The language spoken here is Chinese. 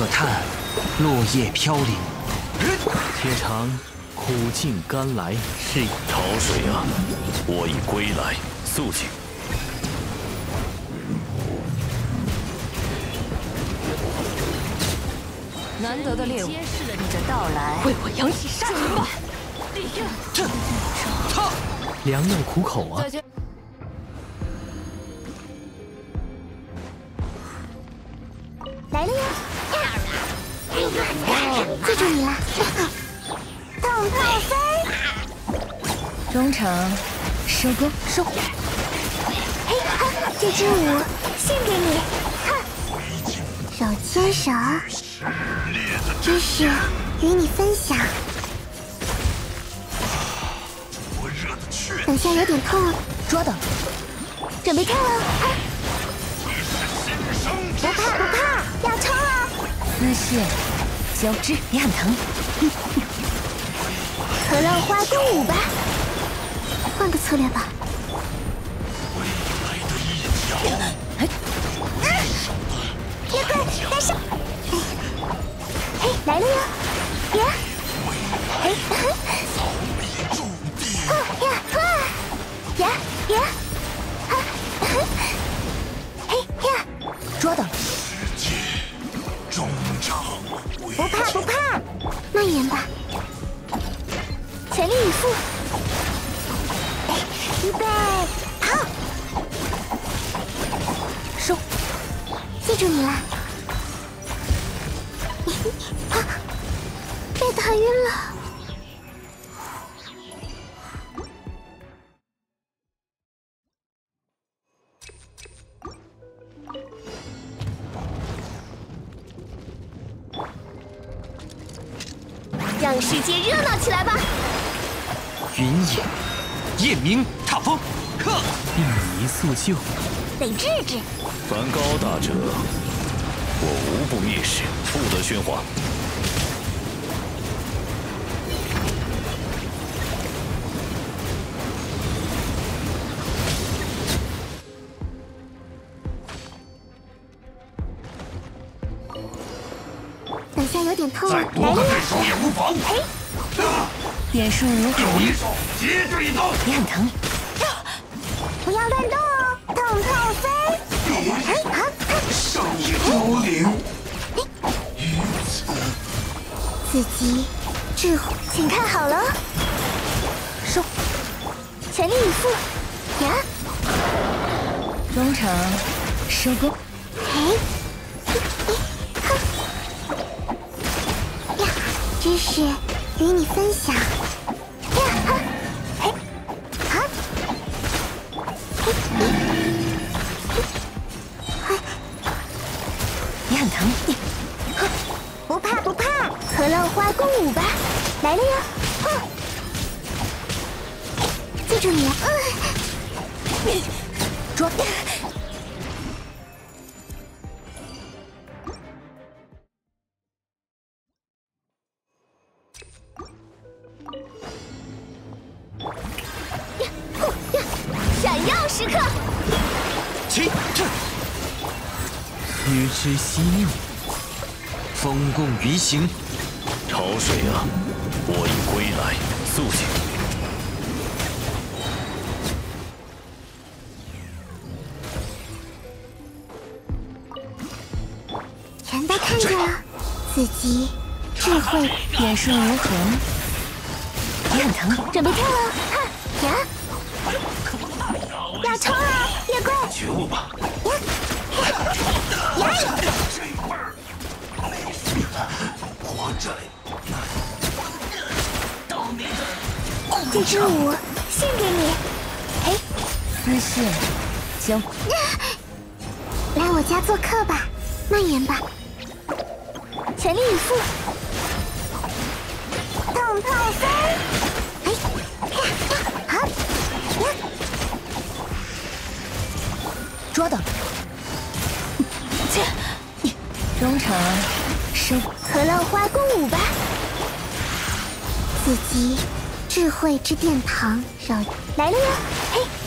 可叹落叶飘零。且尝苦尽甘来，是潮水啊，我已归来，肃静。难得的猎物，你的到来为我扬起杀气吧！这，他，良药苦口啊！来了呀！记住你了，动炮飞！忠诚收工收。嘿哈，这支舞献给你，哈！手牵手，知识与你分享。等下有点痛，抓到！准备跳了。不怕不怕，要冲啊！丝线交织，你很疼。和浪花共舞吧，换个策略吧。哎，别快，带上！嘿，来了哟！呀！嘿，哈呀哈！呀呀！抓预备，跑！收！记住你了！啊被打晕了。让世界热闹起来吧！云野，夜明，踏风，呵！病一速救，得治治。凡高大者，我无不蔑视，不得喧哗。等下有点痛，再多个对手也无妨。嘿，点数如一手接着一刀，你很疼。不要乱动哦，痛痛飞。嘿，好，圣意凋零。于此，自己智慧，请看好了，收，全力以赴。呀，忠诚收工。嘿。知识与你分享。呀哈，嘿，哈，嘿，嘿，你很疼。哈，不怕不怕，和浪花共舞吧，来了呀！哈，记住你了。嗯，时刻，起，与之惜命，风共云行。潮水啊，我已归来，肃静。全都看见了，自己智慧也是无痕，你很疼，准备跳了，哈呀！要冲啊，月桂！觉悟吧！呀！呀！这味儿，活着！这支舞献给你，哎，丝线交。来我家做客吧，蔓延吧，全力以赴，痛痛飞！抓到！切，中场收，和浪花共舞吧，自己智慧之殿堂，让来了呀！嘿。